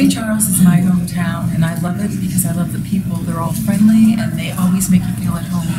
St. Charles is my hometown, and I love it because I love the people. They're all friendly, and they always make you feel at home